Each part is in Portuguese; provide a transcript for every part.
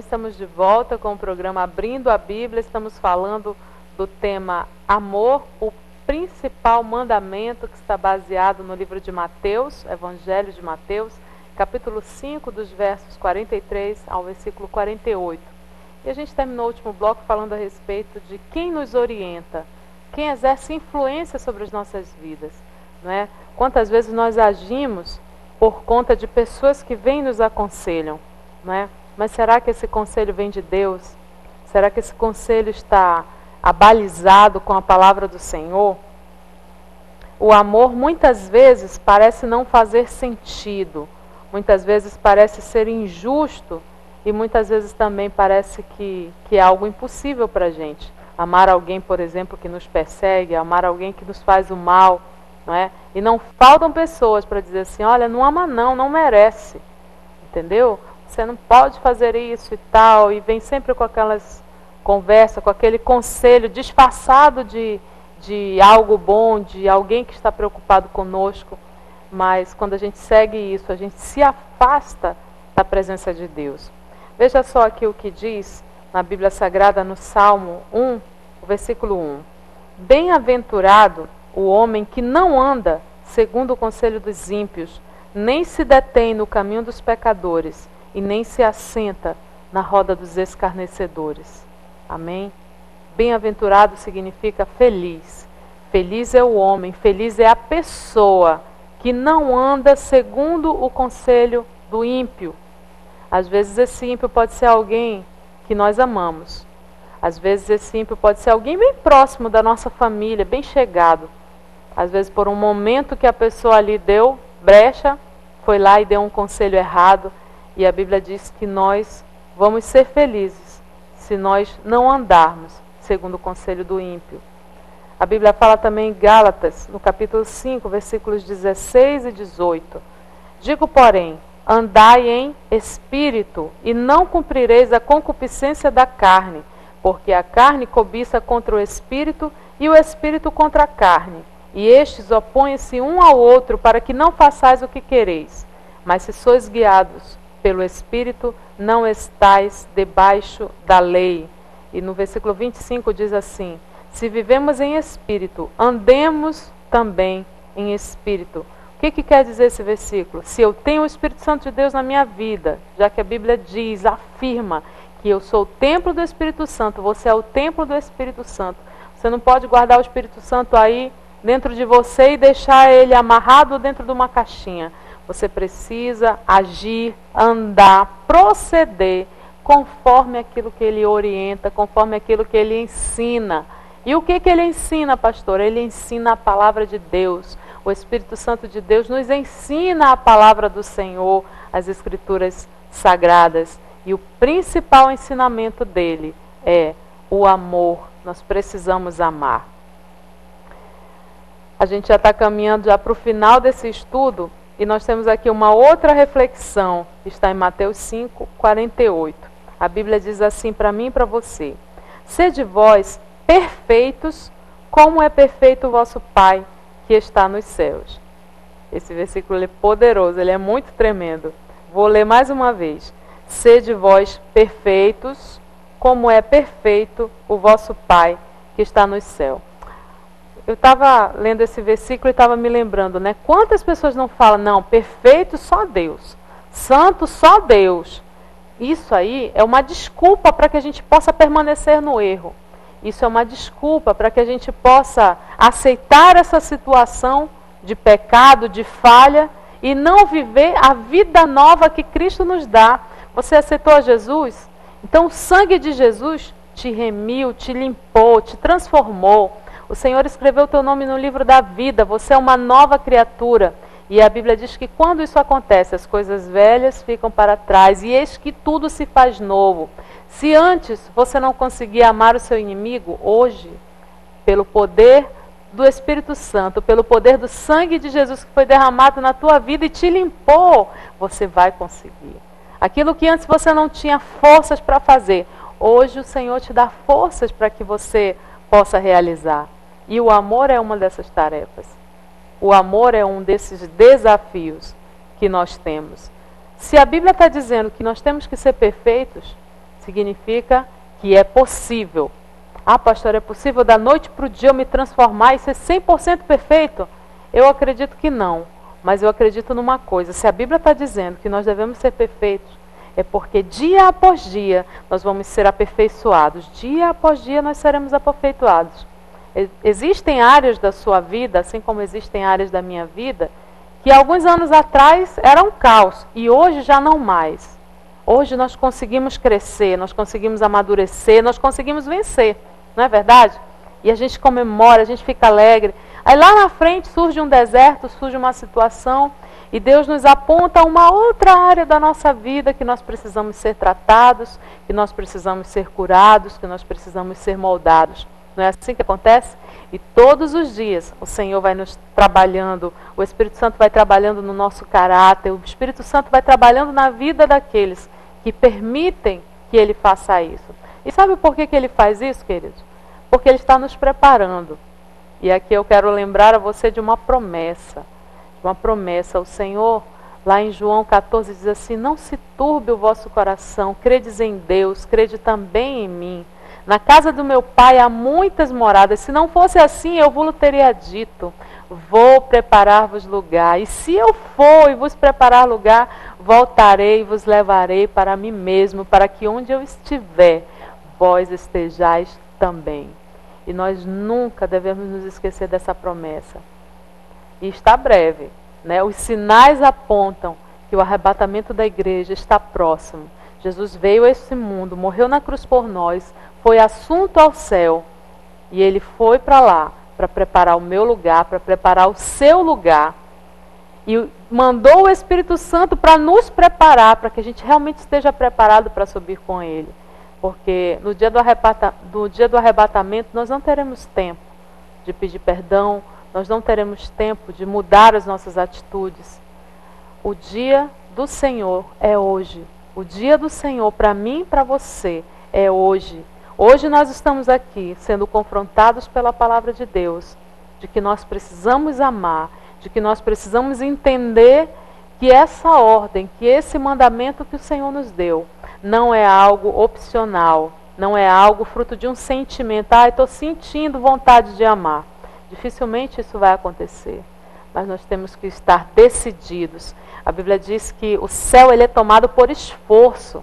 estamos de volta com o programa Abrindo a Bíblia. Estamos falando do tema Amor, o principal mandamento que está baseado no livro de Mateus, Evangelho de Mateus, capítulo 5, dos versos 43 ao versículo 48. E a gente terminou o último bloco falando a respeito de quem nos orienta, quem exerce influência sobre as nossas vidas. Não é? Quantas vezes nós agimos por conta de pessoas que vêm e nos aconselham, não é? Mas será que esse conselho vem de Deus? Será que esse conselho está abalizado com a palavra do Senhor? O amor muitas vezes parece não fazer sentido, muitas vezes parece ser injusto e muitas vezes também parece que, que é algo impossível para a gente. Amar alguém, por exemplo, que nos persegue, amar alguém que nos faz o mal, não é? E não faltam pessoas para dizer assim: olha, não ama, não, não merece, entendeu? Você não pode fazer isso e tal, e vem sempre com aquelas conversas, com aquele conselho disfarçado de, de algo bom, de alguém que está preocupado conosco. Mas quando a gente segue isso, a gente se afasta da presença de Deus. Veja só aqui o que diz na Bíblia Sagrada, no Salmo 1, versículo 1. Bem-aventurado o homem que não anda segundo o conselho dos ímpios, nem se detém no caminho dos pecadores, e nem se assenta na roda dos escarnecedores. Amém? Bem-aventurado significa feliz. Feliz é o homem, feliz é a pessoa que não anda segundo o conselho do ímpio, às vezes esse ímpio pode ser alguém que nós amamos. Às vezes esse ímpio pode ser alguém bem próximo da nossa família, bem chegado. Às vezes por um momento que a pessoa ali deu brecha, foi lá e deu um conselho errado. E a Bíblia diz que nós vamos ser felizes se nós não andarmos segundo o conselho do ímpio. A Bíblia fala também em Gálatas, no capítulo 5, versículos 16 e 18. Digo, porém, Andai em espírito, e não cumprireis a concupiscência da carne, porque a carne cobiça contra o espírito, e o espírito contra a carne. E estes opõem-se um ao outro, para que não façais o que quereis. Mas se sois guiados pelo espírito, não estais debaixo da lei. E no versículo 25 diz assim: Se vivemos em espírito, andemos também em espírito. O que, que quer dizer esse versículo? Se eu tenho o Espírito Santo de Deus na minha vida, já que a Bíblia diz, afirma que eu sou o templo do Espírito Santo, você é o templo do Espírito Santo. Você não pode guardar o Espírito Santo aí dentro de você e deixar ele amarrado dentro de uma caixinha. Você precisa agir, andar, proceder conforme aquilo que ele orienta, conforme aquilo que ele ensina. E o que, que ele ensina, pastor? Ele ensina a palavra de Deus. O Espírito Santo de Deus nos ensina a palavra do Senhor, as Escrituras sagradas. E o principal ensinamento dele é o amor. Nós precisamos amar. A gente já está caminhando já para o final desse estudo e nós temos aqui uma outra reflexão, está em Mateus 5, 48. A Bíblia diz assim para mim e para você: Sede vós perfeitos, como é perfeito o vosso Pai que está nos céus. Esse versículo é poderoso, ele é muito tremendo. Vou ler mais uma vez. Sede vós perfeitos, como é perfeito o vosso Pai que está no céu. Eu estava lendo esse versículo e estava me lembrando, né? Quantas pessoas não falam, não, perfeito só Deus, santo só Deus. Isso aí é uma desculpa para que a gente possa permanecer no erro. Isso é uma desculpa para que a gente possa aceitar essa situação de pecado, de falha e não viver a vida nova que Cristo nos dá. Você aceitou Jesus? Então o sangue de Jesus te remiu, te limpou, te transformou. O Senhor escreveu teu nome no livro da vida. Você é uma nova criatura. E a Bíblia diz que quando isso acontece, as coisas velhas ficam para trás e eis que tudo se faz novo. Se antes você não conseguia amar o seu inimigo, hoje, pelo poder do Espírito Santo, pelo poder do sangue de Jesus que foi derramado na tua vida e te limpou, você vai conseguir. Aquilo que antes você não tinha forças para fazer, hoje o Senhor te dá forças para que você possa realizar. E o amor é uma dessas tarefas. O amor é um desses desafios que nós temos. Se a Bíblia está dizendo que nós temos que ser perfeitos, significa que é possível. Ah, pastor, é possível da noite para o dia eu me transformar e ser 100% perfeito? Eu acredito que não. Mas eu acredito numa coisa: se a Bíblia está dizendo que nós devemos ser perfeitos, é porque dia após dia nós vamos ser aperfeiçoados. Dia após dia nós seremos aperfeiçoados. Existem áreas da sua vida, assim como existem áreas da minha vida, que alguns anos atrás eram um caos e hoje já não mais. Hoje nós conseguimos crescer, nós conseguimos amadurecer, nós conseguimos vencer, não é verdade? E a gente comemora, a gente fica alegre. Aí lá na frente surge um deserto, surge uma situação e Deus nos aponta uma outra área da nossa vida que nós precisamos ser tratados, que nós precisamos ser curados, que nós precisamos ser moldados. Não é assim que acontece? E todos os dias o Senhor vai nos trabalhando, o Espírito Santo vai trabalhando no nosso caráter, o Espírito Santo vai trabalhando na vida daqueles que permitem que ele faça isso. E sabe por que, que ele faz isso, queridos? Porque ele está nos preparando. E aqui eu quero lembrar a você de uma promessa. Uma promessa. O Senhor, lá em João 14, diz assim: Não se turbe o vosso coração, credes em Deus, crede também em mim. Na casa do meu pai há muitas moradas. Se não fosse assim, eu vos teria dito: Vou preparar-vos lugar. E se eu for e vos preparar lugar, voltarei e vos levarei para mim mesmo, para que onde eu estiver, vós estejais também. E nós nunca devemos nos esquecer dessa promessa. E está breve. Né? Os sinais apontam que o arrebatamento da igreja está próximo. Jesus veio a esse mundo, morreu na cruz por nós, foi assunto ao céu. E ele foi para lá para preparar o meu lugar, para preparar o seu lugar. E mandou o Espírito Santo para nos preparar, para que a gente realmente esteja preparado para subir com ele. Porque no dia do, arrebata, do dia do arrebatamento nós não teremos tempo de pedir perdão, nós não teremos tempo de mudar as nossas atitudes. O dia do Senhor é hoje. O dia do Senhor para mim e para você é hoje. Hoje nós estamos aqui sendo confrontados pela palavra de Deus, de que nós precisamos amar, de que nós precisamos entender que essa ordem, que esse mandamento que o Senhor nos deu, não é algo opcional, não é algo fruto de um sentimento. Ah, estou sentindo vontade de amar. Dificilmente isso vai acontecer. Mas nós temos que estar decididos. A Bíblia diz que o céu ele é tomado por esforço.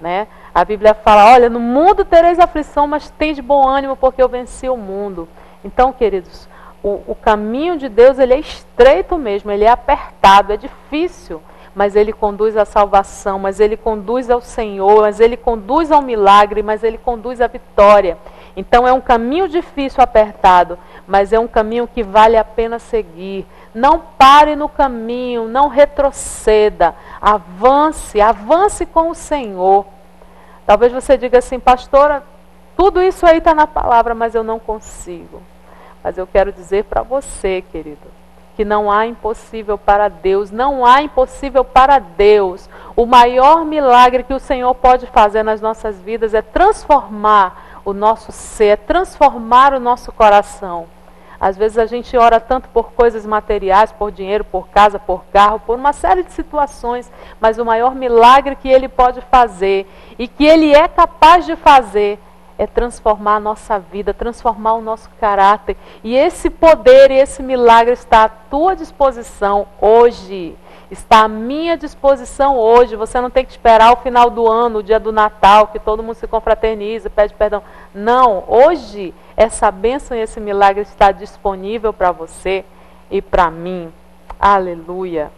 Né? A Bíblia fala: olha, no mundo tereis aflição, mas tem de bom ânimo, porque eu venci o mundo. Então, queridos, o, o caminho de Deus ele é estreito mesmo, ele é apertado, é difícil mas ele conduz à salvação, mas ele conduz ao Senhor, mas ele conduz ao milagre, mas ele conduz à vitória. Então é um caminho difícil, apertado, mas é um caminho que vale a pena seguir. Não pare no caminho, não retroceda, avance, avance com o Senhor. Talvez você diga assim, pastora, tudo isso aí está na palavra, mas eu não consigo. Mas eu quero dizer para você, querido, que não há impossível para Deus, não há impossível para Deus. O maior milagre que o Senhor pode fazer nas nossas vidas é transformar o nosso ser, é transformar o nosso coração. Às vezes a gente ora tanto por coisas materiais, por dinheiro, por casa, por carro, por uma série de situações, mas o maior milagre que ele pode fazer e que ele é capaz de fazer é transformar a nossa vida, transformar o nosso caráter. E esse poder e esse milagre está à tua disposição hoje. Está à minha disposição hoje. Você não tem que esperar o final do ano, o dia do Natal, que todo mundo se confraterniza, pede perdão. Não, hoje essa bênção e esse milagre está disponível para você e para mim. Aleluia.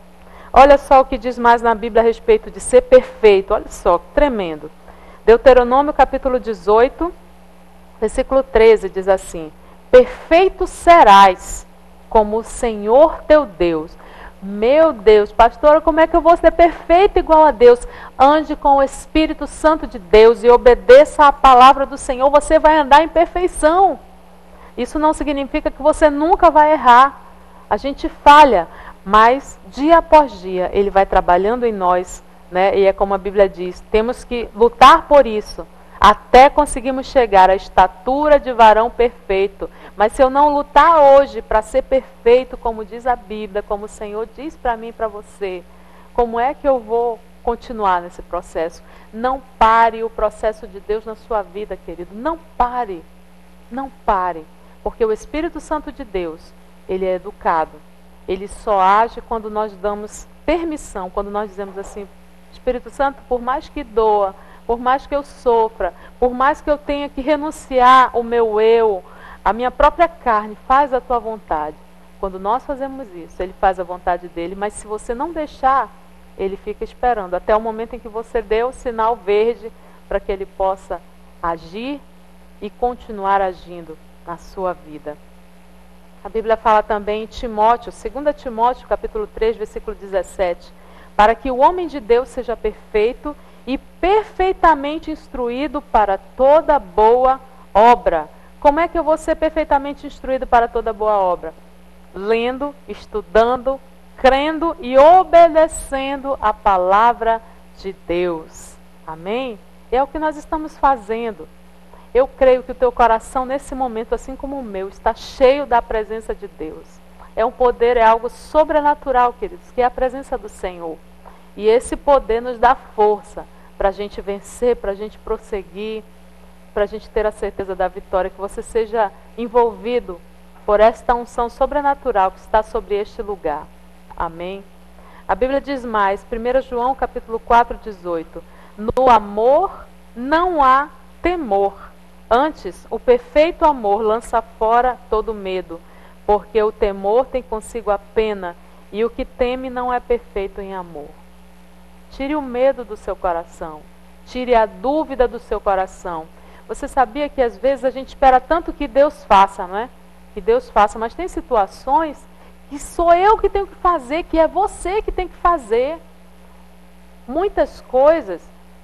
Olha só o que diz mais na Bíblia a respeito de ser perfeito. Olha só, tremendo. Deuteronômio capítulo 18, versículo 13 diz assim: Perfeito serás como o Senhor teu Deus. Meu Deus, pastora, como é que eu vou ser perfeito igual a Deus? Ande com o Espírito Santo de Deus e obedeça à palavra do Senhor, você vai andar em perfeição. Isso não significa que você nunca vai errar. A gente falha, mas dia após dia ele vai trabalhando em nós né? E é como a Bíblia diz: temos que lutar por isso, até conseguirmos chegar à estatura de varão perfeito. Mas se eu não lutar hoje para ser perfeito, como diz a Bíblia, como o Senhor diz para mim e para você, como é que eu vou continuar nesse processo. Não pare o processo de Deus na sua vida, querido. Não pare. Não pare. Porque o Espírito Santo de Deus, ele é educado. Ele só age quando nós damos permissão, quando nós dizemos assim: Espírito Santo, por mais que doa, por mais que eu sofra, por mais que eu tenha que renunciar o meu eu, a minha própria carne, faz a tua vontade. Quando nós fazemos isso, ele faz a vontade dele, mas se você não deixar, ele fica esperando até o momento em que você dê o sinal verde para que ele possa agir e continuar agindo na sua vida. A Bíblia fala também em Timóteo, 2 Timóteo, capítulo 3, versículo 17, para que o homem de Deus seja perfeito e perfeitamente instruído para toda boa obra. Como é que eu vou ser perfeitamente instruído para toda boa obra? Lendo, estudando, crendo e obedecendo a palavra de Deus. Amém? É o que nós estamos fazendo. Eu creio que o teu coração, nesse momento, assim como o meu, está cheio da presença de Deus. É um poder, é algo sobrenatural, queridos, que é a presença do Senhor. E esse poder nos dá força para a gente vencer, para a gente prosseguir, para a gente ter a certeza da vitória. Que você seja envolvido por esta unção sobrenatural que está sobre este lugar. Amém? A Bíblia diz mais, 1 João capítulo 4, 18. No amor não há temor Antes, o perfeito amor lança fora todo medo, porque o temor tem consigo a pena, e o que teme não é perfeito em amor. Tire o medo do seu coração, tire a dúvida do seu coração. Você sabia que às vezes a gente espera tanto que Deus faça, não é? Que Deus faça, mas tem situações que sou eu que tenho que fazer, que é você que tem que fazer. Muitas coisas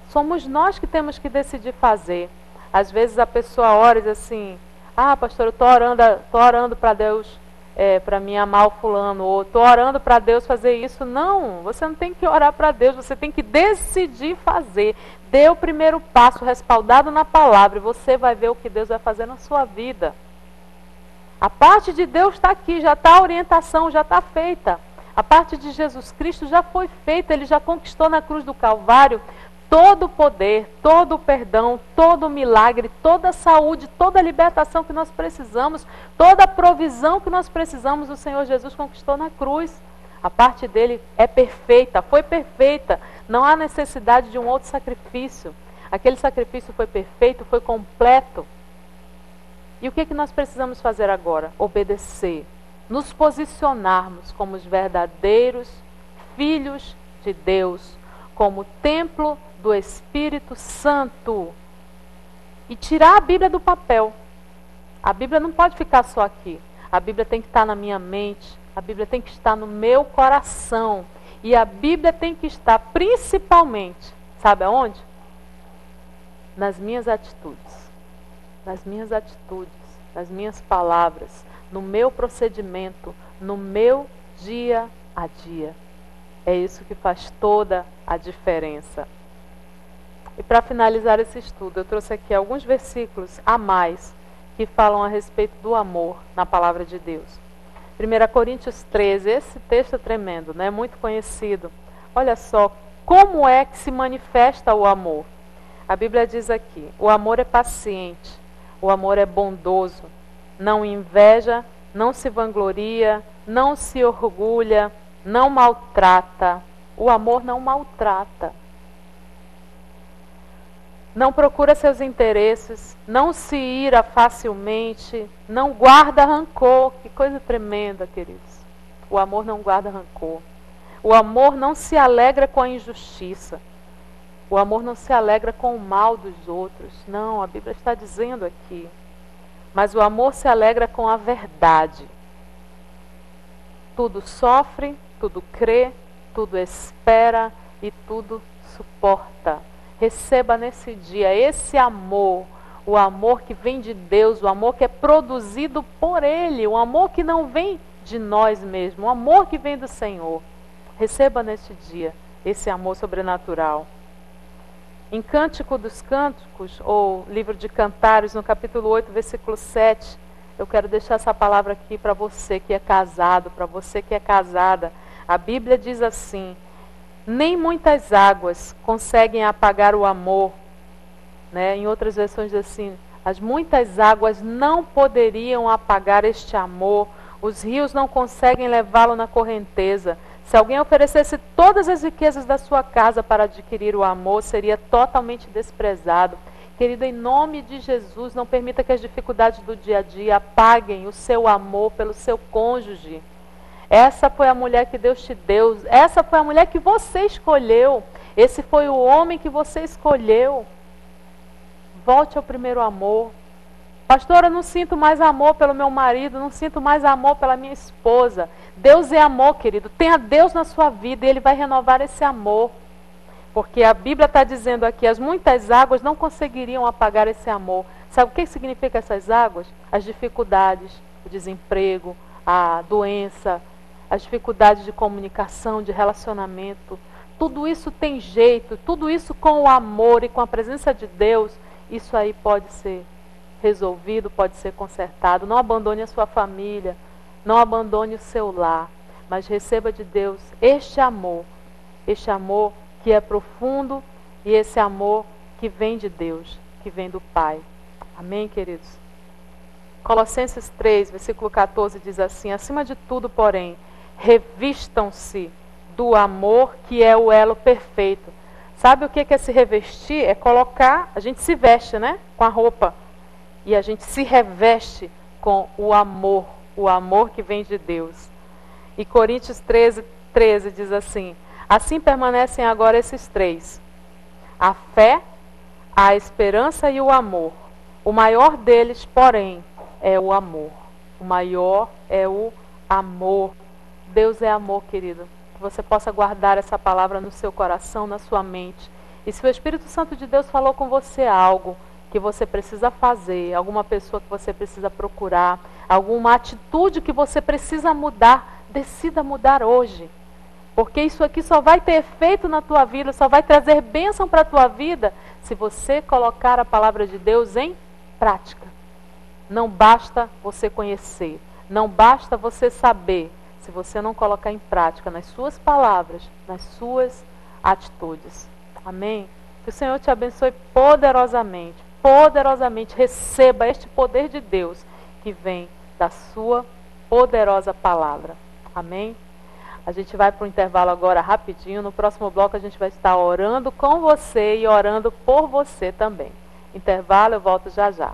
somos nós que temos que decidir fazer. Às vezes a pessoa ora e diz assim, ah, pastor, eu estou orando, para Deus, é, para mim amar o fulano, ou estou orando para Deus fazer isso. Não, você não tem que orar para Deus, você tem que decidir fazer. Dê o primeiro passo respaldado na palavra e você vai ver o que Deus vai fazer na sua vida. A parte de Deus está aqui, já está a orientação, já está feita. A parte de Jesus Cristo já foi feita, ele já conquistou na cruz do Calvário todo o poder, todo o perdão, todo o milagre, toda a saúde, toda a libertação que nós precisamos, toda a provisão que nós precisamos, o Senhor Jesus conquistou na cruz. A parte dele é perfeita, foi perfeita. Não há necessidade de um outro sacrifício. Aquele sacrifício foi perfeito, foi completo. E o que, é que nós precisamos fazer agora? Obedecer, nos posicionarmos como os verdadeiros filhos de Deus, como templo do Espírito Santo e tirar a Bíblia do papel. A Bíblia não pode ficar só aqui. A Bíblia tem que estar na minha mente, a Bíblia tem que estar no meu coração. E a Bíblia tem que estar principalmente, sabe aonde? Nas minhas atitudes. Nas minhas atitudes, nas minhas palavras, no meu procedimento, no meu dia a dia. É isso que faz toda a diferença. E para finalizar esse estudo, eu trouxe aqui alguns versículos a mais que falam a respeito do amor na palavra de Deus. 1 Coríntios 13, esse texto é tremendo, né? muito conhecido. Olha só, como é que se manifesta o amor? A Bíblia diz aqui: o amor é paciente, o amor é bondoso, não inveja, não se vangloria, não se orgulha, não maltrata. O amor não maltrata não procura seus interesses, não se ira facilmente, não guarda rancor. Que coisa tremenda, queridos. O amor não guarda rancor. O amor não se alegra com a injustiça. O amor não se alegra com o mal dos outros. Não, a Bíblia está dizendo aqui. Mas o amor se alegra com a verdade. Tudo sofre, tudo crê, tudo espera e tudo suporta. Receba nesse dia esse amor, o amor que vem de Deus, o amor que é produzido por Ele, o amor que não vem de nós mesmos, o amor que vem do Senhor. Receba neste dia esse amor sobrenatural. Em Cântico dos Cânticos, ou livro de Cantares, no capítulo 8, versículo 7, eu quero deixar essa palavra aqui para você que é casado, para você que é casada. A Bíblia diz assim: Nem muitas águas conseguem apagar o amor. Né? Em outras versões diz assim, as muitas águas não poderiam apagar este amor, os rios não conseguem levá-lo na correnteza. Se alguém oferecesse todas as riquezas da sua casa para adquirir o amor, seria totalmente desprezado. Querido, em nome de Jesus, não permita que as dificuldades do dia a dia apaguem o seu amor pelo seu cônjuge. Essa foi a mulher que Deus te deu, essa foi a mulher que você escolheu, esse foi o homem que você escolheu. Volte ao primeiro amor. Pastora, não sinto mais amor pelo meu marido, não sinto mais amor pela minha esposa. Deus é amor, querido. Tenha Deus na sua vida e Ele vai renovar esse amor. Porque a Bíblia está dizendo aqui: as muitas águas não conseguiriam apagar esse amor. Sabe o que significa essas águas? As dificuldades, o desemprego, a doença, as dificuldades de comunicação, de relacionamento. Tudo isso tem jeito, tudo isso com o amor e com a presença de Deus isso aí pode ser resolvido, pode ser consertado. Não abandone a sua família, não abandone o seu lar, mas receba de Deus este amor, este amor que é profundo e esse amor que vem de Deus, que vem do Pai. Amém, queridos? Colossenses 3, versículo 14 diz assim: Acima de tudo, porém, revistam-se do amor que é o elo perfeito Sabe o que é se revestir? É colocar, a gente se veste, né? Com a roupa. E a gente se reveste com o amor, o amor que vem de Deus. E Coríntios 13, 13 diz assim: Assim permanecem agora esses três: a fé, a esperança e o amor. O maior deles, porém, é o amor. O maior é o amor. Deus é amor, querido que você possa guardar essa palavra no seu coração, na sua mente. E se o Espírito Santo de Deus falou com você algo que você precisa fazer, alguma pessoa que você precisa procurar, alguma atitude que você precisa mudar, decida mudar hoje. Porque isso aqui só vai ter efeito na tua vida, só vai trazer bênção para a tua vida se você colocar a palavra de Deus em prática. Não basta você conhecer, não basta você saber, se você não colocar em prática nas suas palavras, nas suas atitudes. Amém? Que o Senhor te abençoe poderosamente, poderosamente. Receba este poder de Deus que vem da sua poderosa palavra. Amém? A gente vai para o intervalo agora rapidinho. No próximo bloco a gente vai estar orando com você e orando por você também. Intervalo, eu volto já já.